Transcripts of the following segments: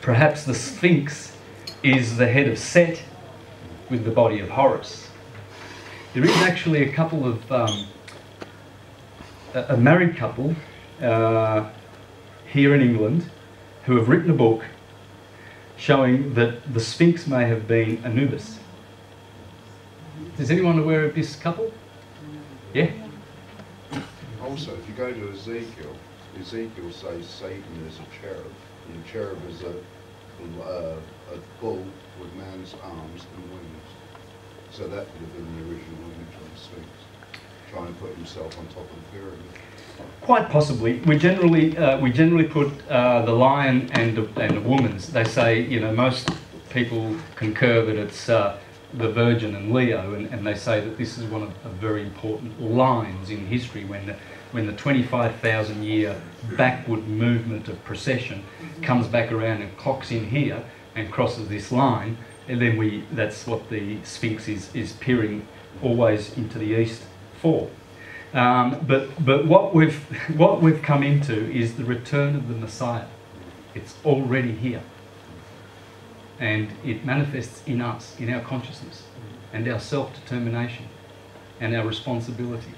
Perhaps the Sphinx is the head of Set with the body of Horus. There is actually a couple of, um, a, a married couple uh, here in England who have written a book showing that the Sphinx may have been Anubis. Is anyone aware of this couple? Yeah? Also, if you go to Ezekiel, Ezekiel says Satan is a cherub, and a cherub is a, uh, a bull with man's arms and wings. So that would have been the original image of the Sphinx, trying to put himself on top of the pyramid. Quite possibly. We generally uh, we generally put uh, the lion and the, and the woman's. They say you know most people concur that it's uh, the Virgin and Leo, and, and they say that this is one of the very important lines in history when the, when the 25,000 year backward movement of precession comes back around and clocks in here and crosses this line, and then we that's what the Sphinx is is peering always into the east for. Um, but but what we've what we've come into is the return of the Messiah. It's already here, and it manifests in us, in our consciousness, and our self-determination, and our responsibility.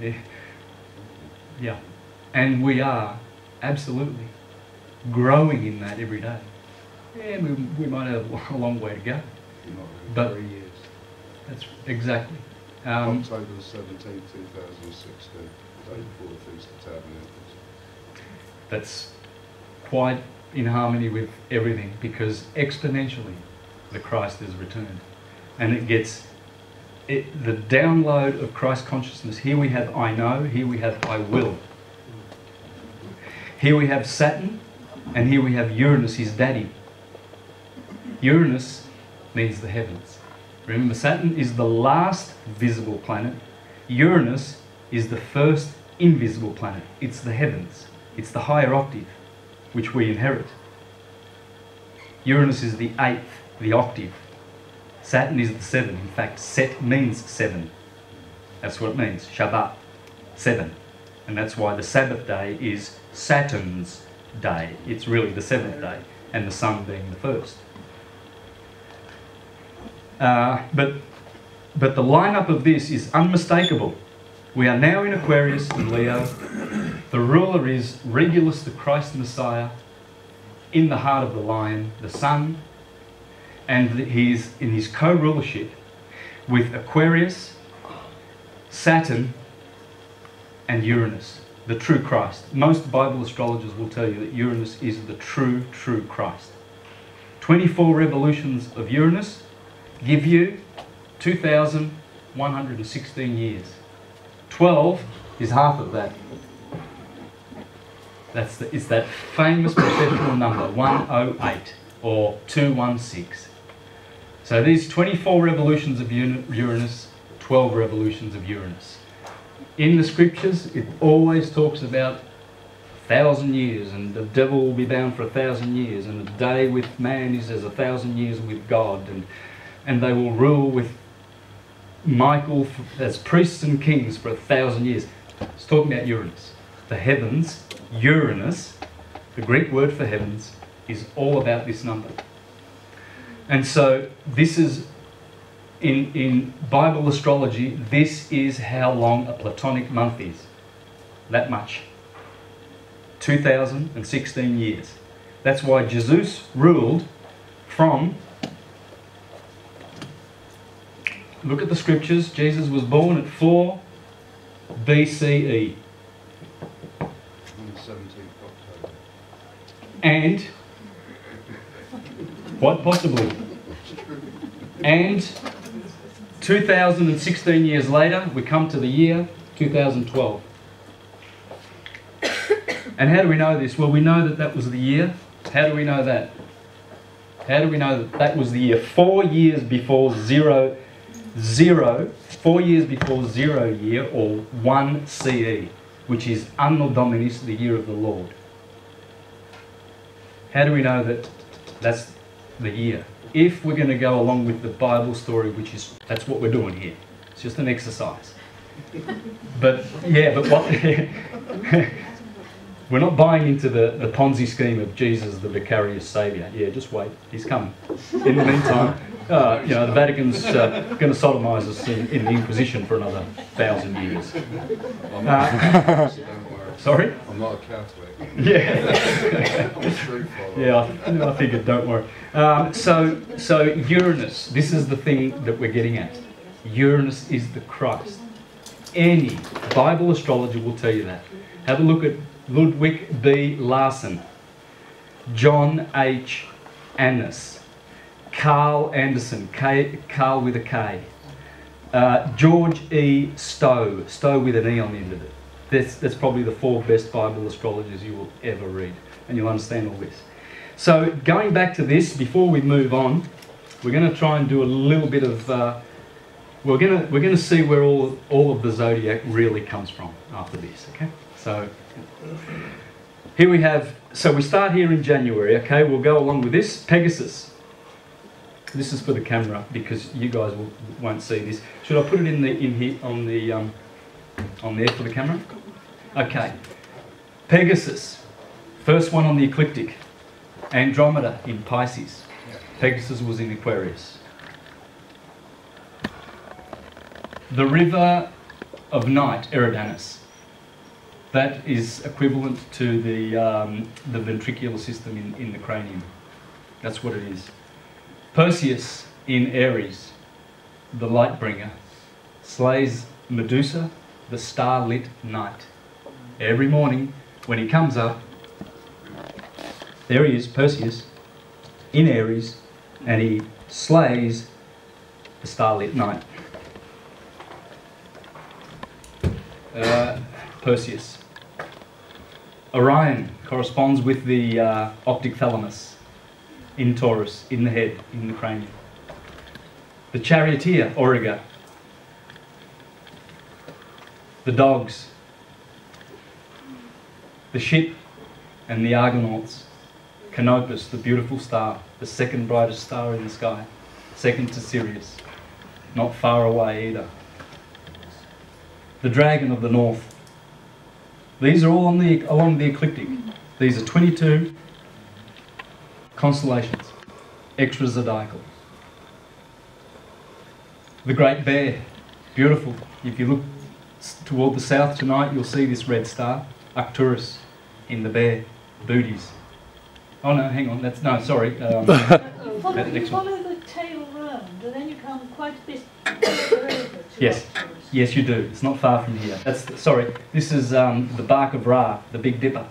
Yeah, yeah, and we are absolutely growing in that every day. Yeah, we, we might have a long way to go. But- three years. That's exactly. Um, October the seventeenth, two thousand sixteen, day before the Feast of Tabernacles. that's quite in harmony with everything because exponentially the Christ is returned. And it gets it, the download of Christ consciousness. Here we have I know, here we have I will. Here we have Saturn, and here we have Uranus, his daddy. Uranus means the heavens. Remember, Saturn is the last visible planet. Uranus is the first invisible planet. It's the heavens. It's the higher octave, which we inherit. Uranus is the eighth, the octave. Saturn is the seven. In fact, Set means seven. That's what it means. Shabbat, seven. And that's why the Sabbath day is Saturn's day. It's really the seventh day, and the sun being the first. Uh, but, but the lineup of this is unmistakable. We are now in Aquarius and Leo. The ruler is Regulus, the Christ Messiah, in the heart of the lion, the sun, and he's in his co rulership with Aquarius, Saturn, and Uranus, the true Christ. Most Bible astrologers will tell you that Uranus is the true, true Christ. 24 revolutions of Uranus give you 2,116 years. 12 is half of that. That's the, it's that famous precessional number, 108 or 216. So these 24 revolutions of Uranus, 12 revolutions of Uranus. In the scriptures, it always talks about a thousand years, and the devil will be bound for a thousand years, and a day with man is as a thousand years with God, and, and they will rule with Michael as priests and kings for a thousand years. It's talking about Uranus. The heavens, Uranus, the Greek word for heavens, is all about this number. And so this is in, in Bible astrology, this is how long a Platonic month is. That much. 2016 years. That's why Jesus ruled from. Look at the scriptures. Jesus was born at 4 BCE. On the seventeenth of October. And. What possibly? And 2016 years later, we come to the year 2012. And how do we know this? Well, we know that that was the year. How do we know that? How do we know that that was the year? Four years before zero, zero, four years before zero year, or 1 CE, which is Anno Dominis, the year of the Lord. How do we know that that's the year? If we're going to go along with the Bible story, which is that's what we're doing here. It's just an exercise. But yeah, but what We're not buying into the, the Ponzi scheme of Jesus, the vicarious saviour. Yeah, just wait, he's coming. In the meantime, uh, you know, the Vatican's uh, going to sodomise us in, in, the Inquisition for another thousand years. I'm not a Catholic, so don't worry. Sorry? I'm not a Catholic. Yeah. I'm a street follower. Yeah, I, I figured, don't worry. Um, so, so Uranus, this is the thing that we're getting at. Uranus is the Christ. Any Bible astrologer will tell you that. Have a look at Ludwig B. Larson, John H. Annis, Karl Anderson, K, Carl with a K, uh, George E. Stowe, Stowe with an E on the end of it. That's, that's probably the four best Bible astrologers you will ever read, and you'll understand all this. So, going back to this, before we move on, we're going to try and do a little bit of. Uh, we're going to we're going to see where all all of the zodiac really comes from after this. Okay, so here we have. So we start here in January. Okay, we'll go along with this Pegasus. This is for the camera because you guys will, won't see this. Should I put it in the in here on the um, on there for the camera? Okay. Pegasus, first one on the ecliptic. Andromeda in Pisces. Pegasus was in Aquarius. The river of night, Eridanus. That is equivalent to the, um, the ventricular system in, in the cranium. That's what it is. Perseus in Aries, the light bringer, slays Medusa, the starlit night. Every morning when he comes up, there he is, Perseus, in Aries, and he slays the starlit night. Uh, Perseus. Orion corresponds with the uh, optic thalamus in Taurus, in the head, in the cranium. The charioteer, Auriga. The dogs. The ship and the Argonauts. Canopus, the beautiful star, the second brightest star in the sky, second to Sirius, not far away either. The dragon of the north. These are all on the, along the ecliptic. These are 22 constellations, extra zodiacal. The Great Bear, beautiful. If you look toward the south tonight, you'll see this red star, Arcturus, in the bear, Boötes. Oh no, hang on, that's, no, sorry. Um, You follow, That you next one. follow the tail round, and then you come quite a bit to Yes. Arcturus. yes, you do. It's not far from here. That's, sorry, this is um, the bark of Ra, the Big Dipper,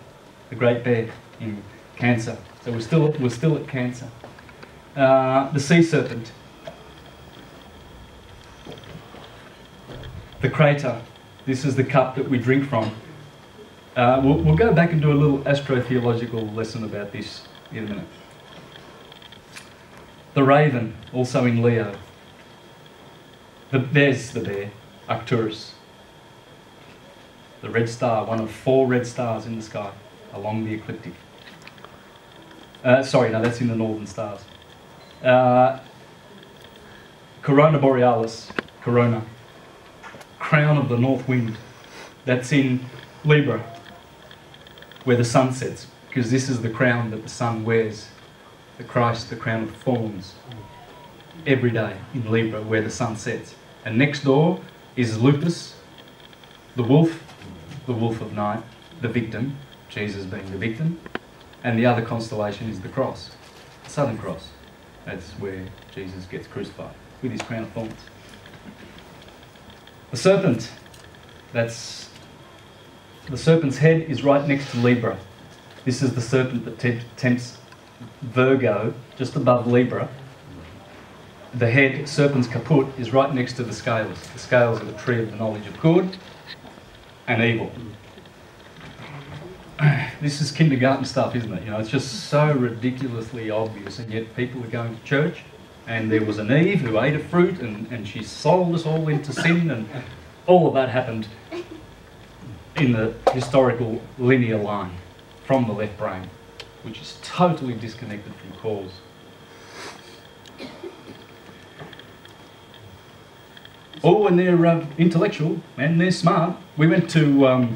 the Great Bear in Cancer. So we're still, we're still at Cancer. Uh, the sea serpent. The crater. This is the cup that we drink from. Uh, we'll, we'll go back and do a little astrotheological lesson about this in a minute. The raven, also in Leo. The, there's the bear, Arcturus. The red star, one of four red stars in the sky along the ecliptic. Uh, sorry, no, that's in the northern stars. Uh, Corona Borealis, Corona. Crown of the north wind. That's in Libra, where the sun sets, because this is the crown that the sun wears. The Christ, the crown of thorns every day in Libra where the sun sets. And next door is Lupus, the wolf, the wolf of night, the victim, Jesus being the victim, and the other constellation is the cross, the Southern Cross. That's where Jesus gets crucified with his crown of thorns. The serpent, that's the serpent's head is right next to Libra. This is the serpent that te- tempts Virgo, just above Libra, the head, serpent's caput, is right next to the scales. The scales are the tree of the knowledge of good and evil. This is kindergarten stuff, isn't it? You know, it's just so ridiculously obvious, and yet people are going to church. And there was an Eve who ate a fruit, and, and she sold us all into sin, and all of that happened in the historical linear line from the left brain, which is totally disconnected from cause. Oh, and they're uh, intellectual and they're smart. We went to um,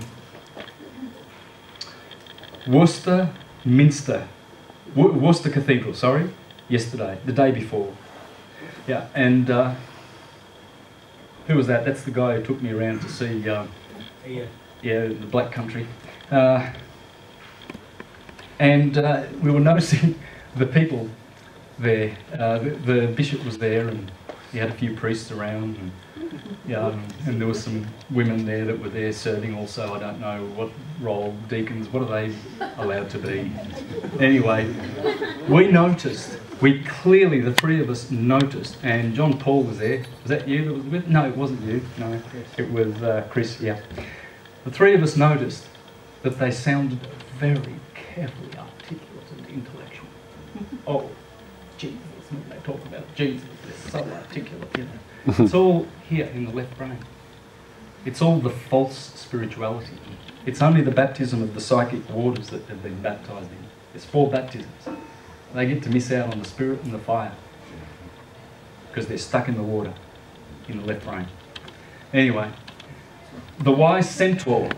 Worcester Minster, Wo- Worcester Cathedral, sorry, yesterday, the day before. Yeah, and uh, who was that? That's the guy who took me around to see, uh. Yeah, the Black Country. Uh, and uh, we were noticing the people there. Uh, the, the bishop was there, and he had a few priests around, and yeah, and there were some women there that were there serving also. I don't know what role deacons. What are they allowed to be? Anyway, we noticed. We clearly, the three of us noticed, and John Paul was there. Was that you that was with? No, it wasn't you. No, it was uh, Chris. Yeah, the three of us noticed that they sounded very carefully articulate and intellectual. oh, Jesus! When they talk about Jesus, they're so articulate. You know, it's all here in the left brain. It's all the false spirituality. It's only the baptism of the psychic waters that they've been baptized in. It's four baptisms. They get to miss out on the spirit and the fire because they're stuck in the water in the left brain. Anyway, the wise centaur,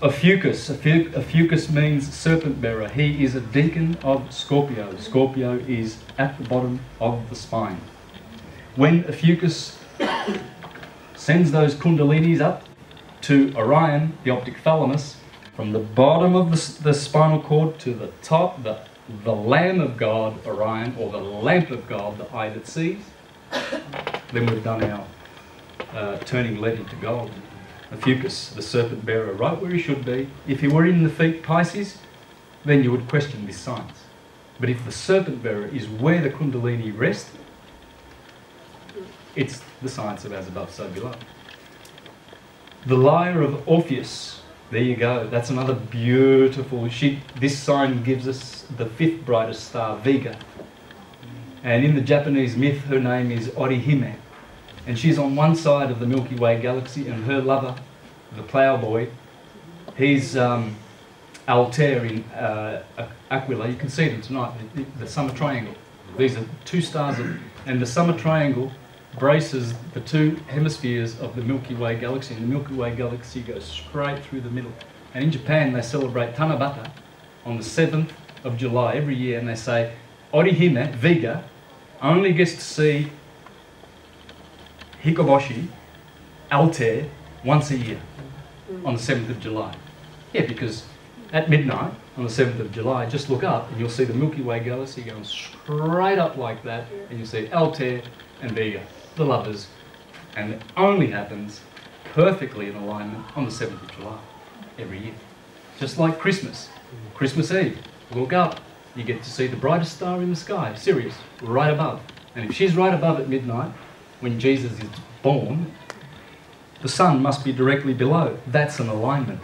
Ophiuchus. Ophiu- Ophiuchus means serpent bearer. He is a deacon of Scorpio. Scorpio is at the bottom of the spine. When Ophiuchus sends those kundalinis up to Orion, the optic thalamus, from the bottom of the, the spinal cord to the top, the, the Lamb of God, Orion, or the lamp of God, the eye that sees, then we've done our uh, turning lead into gold. Ophiuchus, the serpent bearer, right where he should be. If he were in the feet Pisces, then you would question this science. But if the serpent bearer is where the kundalini rests, it's the science of as above, so below. The lyre of Orpheus. There you go. That's another beautiful. This sign gives us the fifth brightest star, Vega. And in the Japanese myth, her name is Orihime. And she's on one side of the Milky Way galaxy, and her lover, the ploughboy, he's um, Altair in uh, Aquila. You can see them tonight, the, the, the summer triangle. These are two stars, of, and the summer triangle braces the two hemispheres of the Milky Way galaxy, and the Milky Way galaxy goes straight through the middle. And in Japan, they celebrate Tanabata on the 7th of July every year, and they say, Orihime, Vega, only gets to see Hikoboshi, Altair, once a year mm. on the 7th of July. Yeah, because at midnight on the 7th of July, just look up and you'll see the Milky Way galaxy going straight up like that, and you'll see Altair and Vega, the lovers, and it only happens perfectly in alignment on the 7th of July every year. Just like Christmas, Christmas Eve, look up, you get to see the brightest star in the sky, Sirius, right above. And if she's right above at midnight, when Jesus is born, the sun must be directly below. That's an alignment.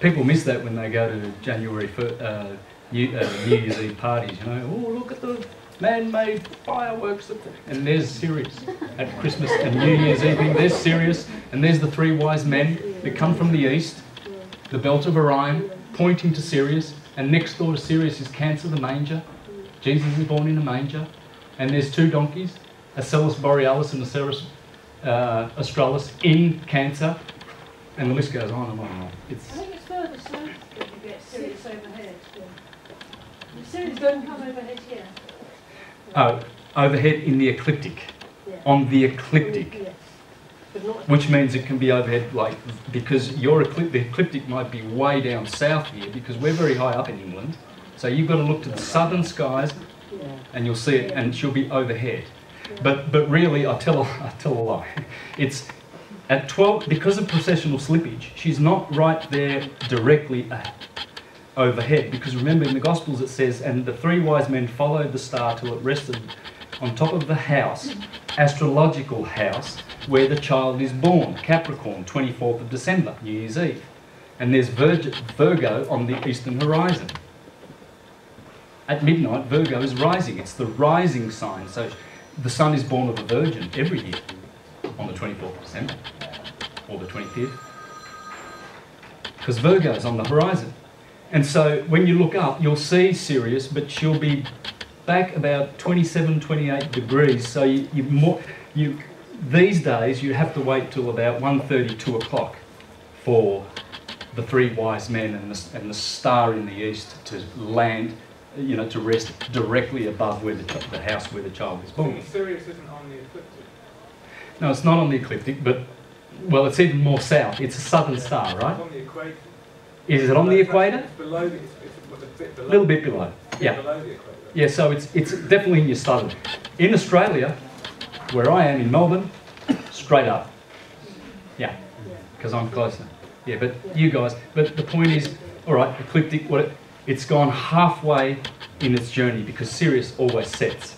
People miss that when they go to January uh, New, uh, New Year's Eve parties. You know, oh look at the man-made fireworks, and there's Sirius at Christmas and New Year's Eve. There's Sirius, and there's the three wise men that come from the east, the belt of Orion, pointing to Sirius, and next door to Sirius is Cancer, the manger. Jesus is born in a manger, and there's two donkeys, Asellus borealis and a Ceres uh, australis in Cancer, and the list goes on and on and on. I It's think it's further south when you get Sirius overhead. The Sirius don't come overhead here. oh, overhead in the ecliptic, Yeah. on the ecliptic. Yes. Which means it can be overhead like because your ecliptic, the ecliptic might be way down south here because we're very high up in England. So you've got to look to the southern skies Yeah. and you'll see it and she'll be overhead. But but really I tell a, I tell a lie. It's at 12 because of precessional slippage, she's not right there directly overhead because remember in the gospels it says and the three wise men followed the star till it rested on top of the house, astrological house, where the child is born, Capricorn, 24th of December, New Year's Eve. And there's Virg- Virgo on the eastern horizon. At midnight, Virgo is rising. It's the rising sign. So the sun is born of a virgin every year on the 24th of December or the 25th. Because Virgo is on the horizon. And so when you look up, you'll see Sirius, but she'll be back about 27, 28 degrees. So you, you more, you, these days you have to wait till about 1.30, 2 o'clock for the three wise men and the, and the star in the east to land, you know, to rest directly above where the, the house where the child is born. Sirius isn't on the ecliptic. No, it's not on the ecliptic, but well, it's even more south. It's a southern star, It's right? on the equator. Is it on the equator? It's below the, it's, it's a bit A below. little bit below. Yeah. Below the equator. Yeah, so it's it's definitely in your southern. In Australia, where I am in Melbourne, straight up. Yeah, because I'm closer. Yeah, but you guys. But the point is, all right, ecliptic. What it, it's gone halfway in its journey because Sirius always sets.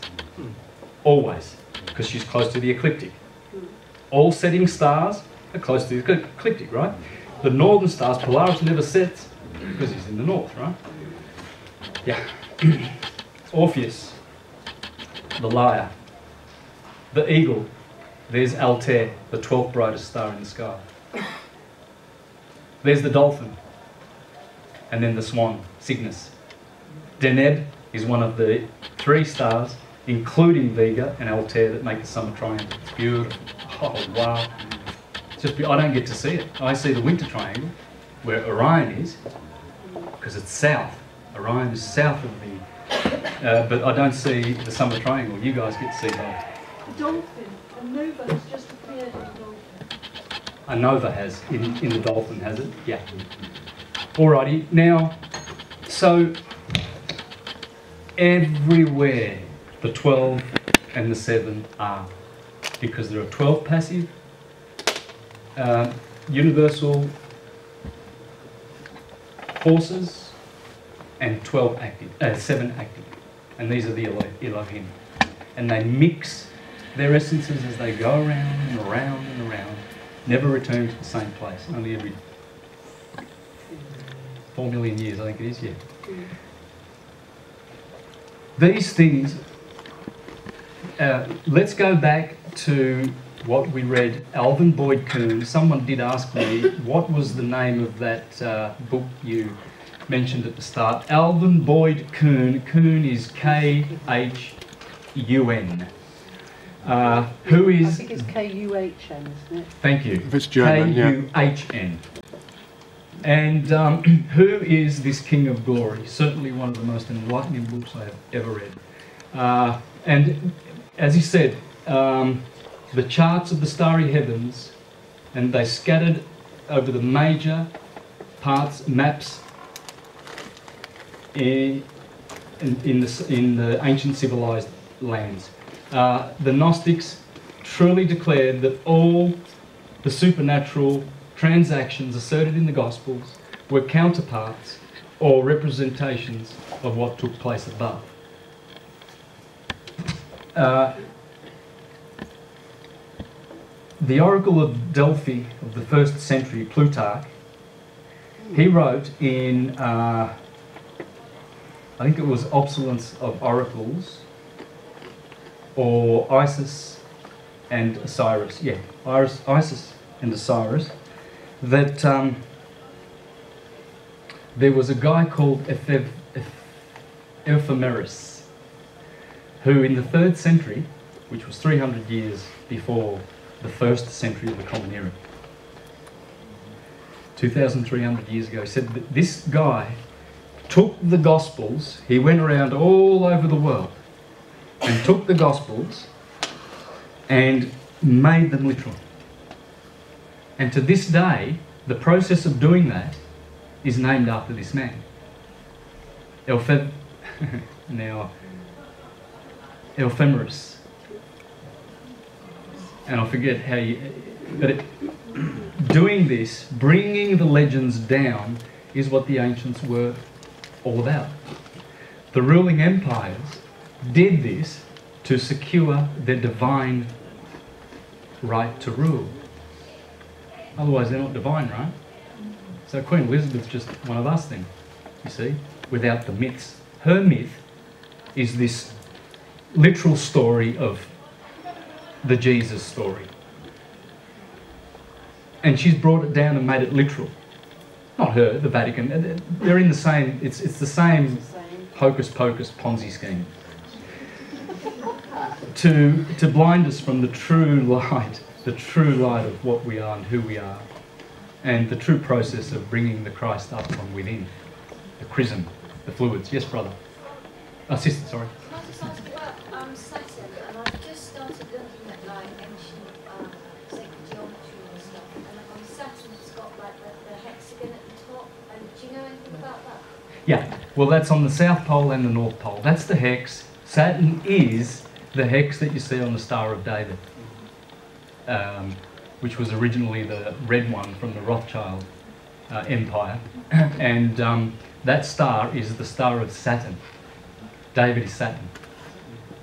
Always, because she's close to the ecliptic. All setting stars are close to the ecliptic, right? The northern stars, Polaris never sets because he's in the north, right? Yeah. Orpheus, the lyre, the eagle, there's Altair, the 12th brightest star in the sky. There's the dolphin, and then the swan, Cygnus. Deneb is one of the three stars, including Vega and Altair, that make the summer triangle. It's beautiful. Oh, wow. It's just, be- I don't get to see it. I see the winter triangle, where Orion is, because it's south. Orion is south of the, uh, but I don't see the summer triangle. You guys get to see that. The dolphin, a nova has just appeared in the dolphin. A nova has in, in the dolphin, has it? Yeah. Alrighty. Now, so everywhere the 12 and the 7 are, because there are 12 passive, uh, universal forces, and 12 active, uh, 7 active. And these are the Elo- Elohim. And they mix their essences as they go around and around and around, never returning to the same place, only every 4 million years, I think it is, yeah. These things, uh, let's go back to what we read, Alvin Boyd Kuhn. Someone did ask me, what was the name of that uh, book you mentioned at the start? Alvin Boyd Kuhn. Kuhn is K H U N. Uh, who I is, think it's K-U-H-N, isn't it? thank you. If it's German, yeah. K-U-H-N. And um, who is this King of Glory? Certainly one of the most enlightening books I have ever read. Uh, and as he said, um, the charts of the starry heavens, and they scattered over the major parts, maps in, in, in, the, in the ancient civilized lands. Uh, the Gnostics truly declared that all the supernatural transactions asserted in the Gospels were counterparts or representations of what took place above. Uh, the Oracle of Delphi of the first century, Plutarch, he wrote in, uh, I think it was Obsolence of Oracles, or Isis and Osiris, yeah, Iris, Isis and Osiris, that um, there was a guy called Ephe- Eph- Ephemerus, who in the third century, which was 300 years before the first century of the Common Era, 2,300 years ago, said that this guy took the Gospels, he went around all over the world and took the Gospels and made them literal. And to this day, the process of doing that is named after this man. Elphe- now, Ephemerus. And I forget how you. But it, doing this, bringing the legends down, is what the ancients were all about. The ruling empires did this to secure their divine right to rule. Otherwise, they're not divine, right? So Queen Elizabeth's just one of us then, you see, without the myths. Her myth is this literal story of the Jesus story. And she's brought it down and made it literal. Not her, the Vatican. They're in the same, it's, it's the same hocus pocus Ponzi scheme. to, to blind us from the true light, the true light of what we are and who we are. and the true process of bringing the Christ up from within, the chrism, the fluids. Yes, brother. Oh, sister, sorry. I just ask about um, Saturn? And I've just started looking at like ancient um, geometry and stuff. And Saturn, it's got like the, the hexagon at the top. And do you know anything about that? Yeah, well, that's on the South Pole and the North Pole. That's the hex. Saturn is the hex that you see on the Star of David, um, which was originally the red one from the Rothschild uh, Empire. and um, that star is the star of Saturn. David is Saturn.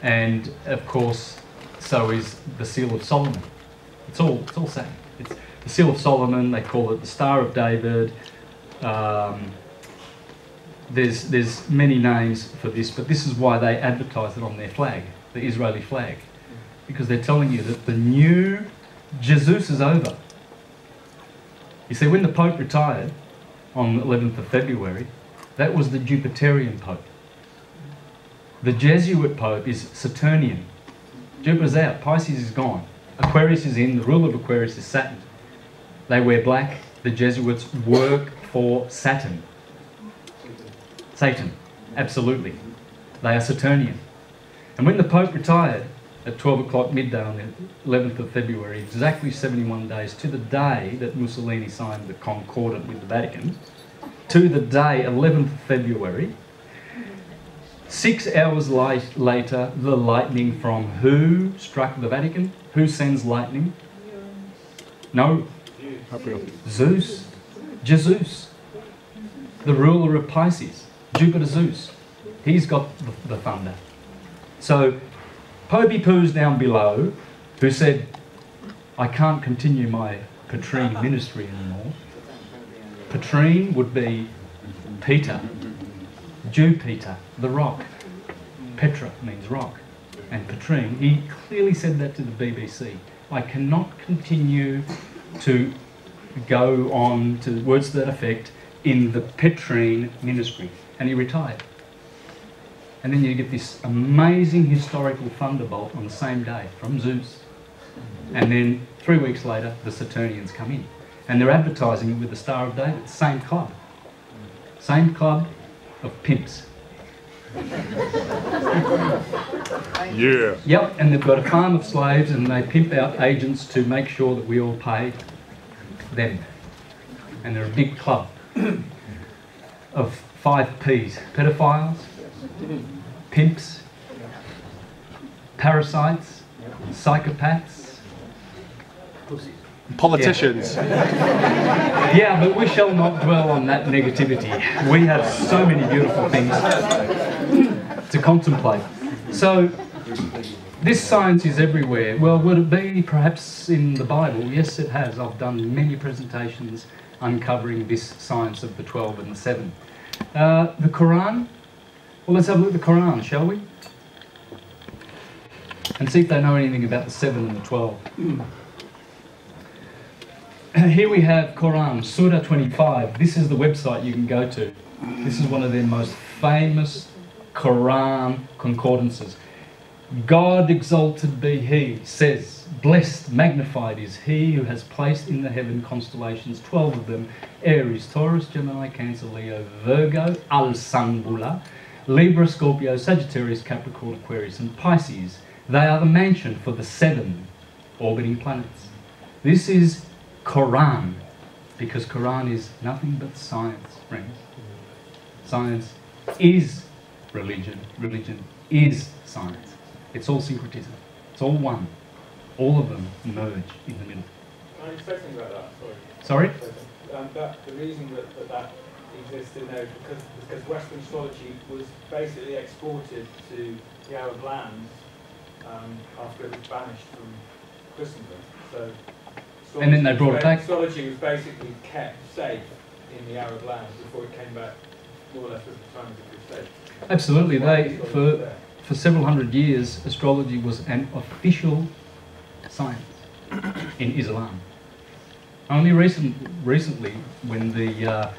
And of course, so is the Seal of Solomon. It's all, it's all Saturn. It's the Seal of Solomon, they call it the Star of David. Um, there's there's many names for this, but this is why they advertise it on their flag, the Israeli flag, because they're telling you that the new Jesus is over. You see, when the Pope retired on the 11th of February, that was the Jupiterian Pope. The Jesuit Pope is Saturnian. Jupiter's out, Pisces is gone, Aquarius is in, the ruler of Aquarius is Saturn. They wear black, the Jesuits work for Saturn. Satan, absolutely. They are Saturnian. And when the Pope retired at 12 o'clock midday on the 11th of February, exactly 71 days to the day that Mussolini signed the Concordat with the Vatican, to the day 11th of February, six hours late, later, the lightning from who struck the Vatican? Who sends lightning? No, Zeus. Jesus. The ruler of Pisces. Jupiter Zeus. He's got the, the thunder. So, Popey Poo's down below, who said, I can't continue my Petrine ministry anymore. Petrine would be Peter, Jupiter, the rock. Petra means rock. And Petrine, he clearly said that to the BBC. I cannot continue to go on to words to that effect in the Petrine ministry. And he retired. And then you get this amazing historical thunderbolt on the same day from Zeus. And then three weeks later, the Saturnians come in. And they're advertising it with the Star of David, same club. Same club of pimps. Yeah. Yep, and they've got a farm of slaves and they pimp out agents to make sure that we all pay them. And they're a big club of five P's pedophiles, pimps, parasites, psychopaths. Politicians. Yeah, but we shall not dwell on that negativity. We have so many beautiful things to contemplate. So, this science is everywhere. Well, would it be perhaps in the Bible? Yes, it has. I've done many presentations uncovering this science of the 12 and the 7. Uh, the Quran? Well, let's have a look at the Quran, shall we? And see if they know anything about the 7 and the 12. Here we have Quran, Surah 25. This is the website you can go to. This is one of their most famous Quran concordances. God exalted be He says, Blessed, magnified is He who has placed in the heaven constellations, 12 of them Aries, Taurus, Gemini, Cancer, Leo, Virgo, Al Sanbula, Libra, Scorpio, Sagittarius, Capricorn, Aquarius, and Pisces. They are the mansion for the seven orbiting planets. This is Quran, because Quran is nothing but science, friends. Science is religion, religion is science. It's all syncretism. It's all one. All of them merge in the middle. I say something about that? Sorry. Sorry? Um, that, the reason that that, that exists in because, because Western astrology was basically exported to the Arab lands um, after it was banished from Christendom. So And then they brought it back? Astrology was basically kept safe in the Arab lands before it came back more or less at the time of the Crusade. Absolutely. They, for, for several hundred years, astrology was an official science in Islam. Only recent, recently, when the, uh,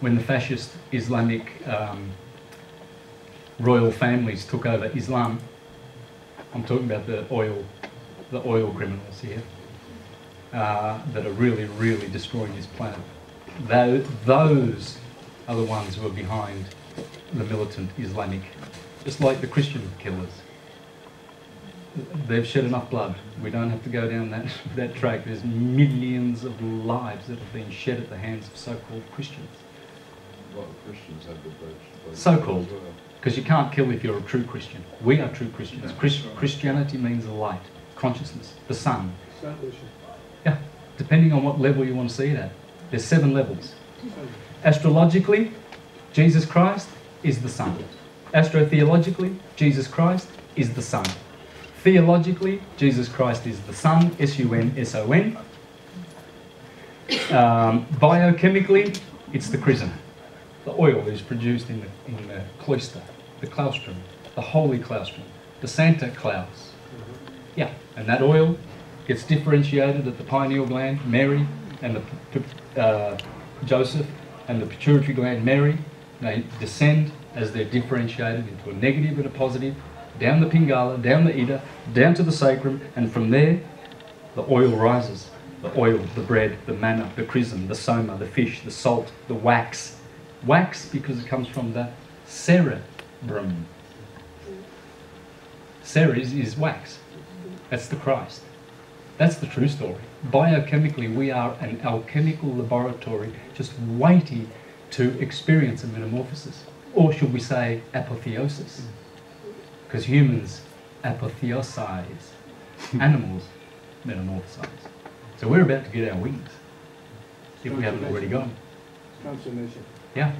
when the fascist Islamic um, royal families took over Islam, I'm talking about the oil, the oil criminals here. uh, that are really, really destroying this planet. Tho- those are the ones who are behind the militant Islamic, just like the Christian killers. They've shed enough blood. We don't have to go down that, that track. There's millions of lives that have been shed at the hands of so-called Christians. A lot of Christians have the vote. So-called. Because you can't kill if you're a true Christian. We are true Christians. Chris- Christianity means the light, consciousness, the sun. Yeah, depending on what level you want to see it at. There's seven levels. Astrologically, Jesus Christ is the sun. Astrotheologically, Jesus Christ is the sun. Theologically, Jesus Christ is the sun, S-U-N, S-O-N. Um, biochemically, it's the chrism. The oil is produced in the, in the cloister, the claustrum, the holy claustrum, the Santa Claus. Yeah, and that oil gets differentiated at the pineal gland, Mary, and the uh, Joseph, and the pituitary gland, Mary. They descend as they're differentiated into a negative and a positive, down the pingala, down the ida, down to the sacrum, and from there, the oil rises. The oil, the bread, the manna, the chrism, the soma, the fish, the salt, the wax. Wax because it comes from the cerebrum. Ceres is wax. That's the Christ. That's the true story. Biochemically, we are an alchemical laboratory just waiting to experience a metamorphosis. Or should we say apotheosis? Because humans apotheosize, animals metamorphosize. So we're about to get our wings, if we haven't already got them. Transformation. Yeah.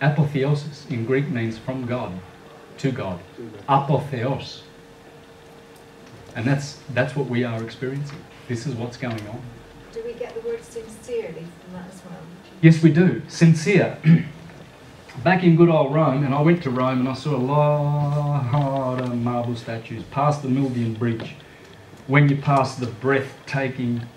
Apotheosis in Greek means from God to God. Apotheos. And that's that's what we are experiencing. This is what's going on. Do we get the word sincerely from that as well? Yes, we do. Sincere. Back in good old Rome, and I went to Rome and I saw a lot of marble statues past the Milvian Bridge. When you pass the breathtaking,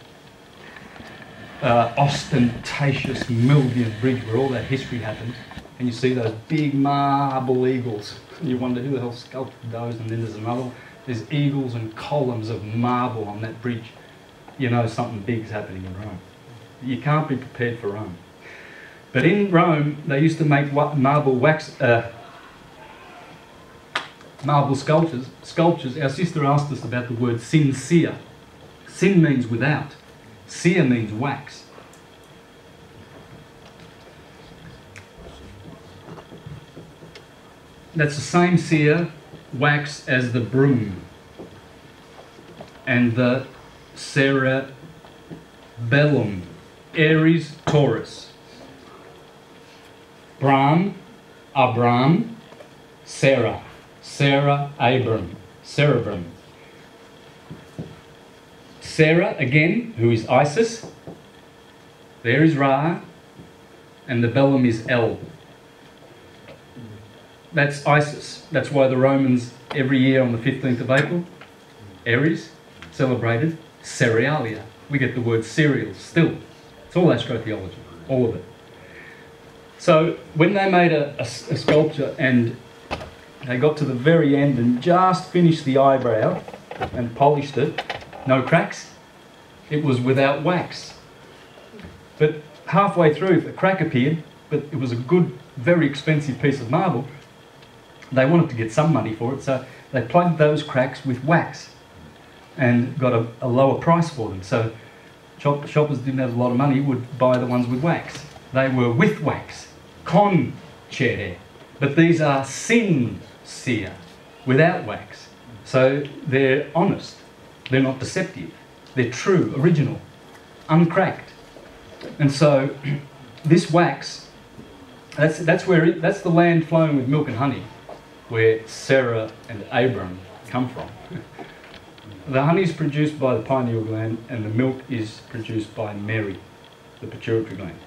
uh, ostentatious Milvian Bridge where all that history happened, and you see those big marble eagles, and you wonder who the hell sculpted those, and then there's another one. There's eagles and columns of marble on that bridge. You know something big's happening in Rome. You can't be prepared for Rome. But in Rome, they used to make marble wax, uh, marble sculptures. Sculptures. Our sister asked us about the word sincere. Sin means without. Cere means wax. That's the same cere wax as the broom and the cerebellum. Aries, Taurus. Brahm, Abram, Sarah, Sarah, Abram, cerebrum. Sarah, again, who is Isis. There is Ra, and the bellum is El. That's Isis. That's why the Romans, every year on the 15th of April, Aries, celebrated cerealia. We get the word cereals still. It's all astrotheology, all of it. So when they made a sculpture and they got to the very end and just finished the eyebrow and polished it, no cracks, it was without wax. But halfway through, a crack appeared, but it was a good, very expensive piece of marble. They wanted to get some money for it, so they plugged those cracks with wax and got a, a lower price for them. So shop, shoppers didn't have a lot of money, would buy the ones with wax. They were with wax, con chere. But these are sincere, without wax. So they're honest, they're not deceptive, they're true, original, uncracked. And so this wax, that's, that's where it, that's the land flowing with milk and honey, where Sarah and Abram come from. The honey is produced by the pineal gland, and the milk is produced by Mary, the pituitary gland.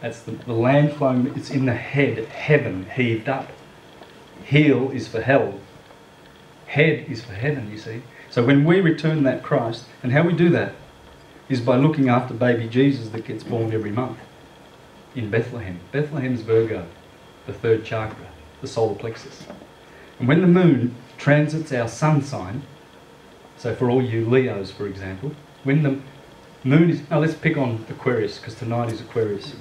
That's the, the land flowing, it's in the head, heaven heaved up. Heel is for hell, head is for heaven, you see. So when we return that Christ, and how we do that is by looking after baby Jesus that gets born every month in Bethlehem. Bethlehem's Virgo, the third chakra, the solar plexus. And when the moon transits our sun sign, so for all you Leos, for example, when the Moon is. Oh, let's pick on Aquarius because tonight is Aquarius.